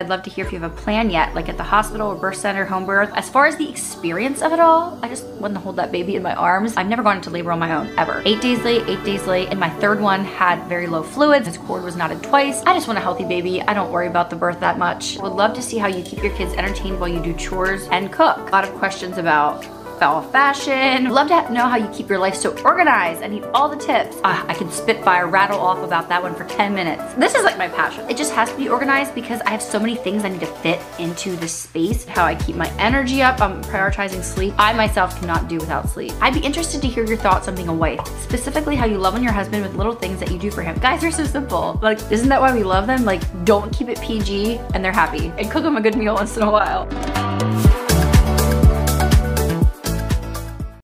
I'd love to hear if you have a plan yet, like at the hospital or birth center, home birth. As far as the experience of it all, I just want to hold that baby in my arms. I've never gone into labor on my own, ever. Eight days late, eight days late, and my third one had very low fluids. His cord was knotted twice. I just want a healthy baby. I don't worry about the birth that much. Would love to see how you keep your kids entertained while you do chores and cook. A lot of questions about fall fashion. Love to know how you keep your life so organized. I need all the tips. Uh, I can spitfire, rattle off about that one for 10 minutes. This is like my passion. It just has to be organized because I have so many things I need to fit into this space. How I keep my energy up, I'm prioritizing sleep. I myself cannot do without sleep. I'd be interested to hear your thoughts on being a wife, specifically how you love on your husband with little things that you do for him. Guys are so simple. Like, isn't that why we love them? Like, don't keep it PG and they're happy. And cook them a good meal once in a while.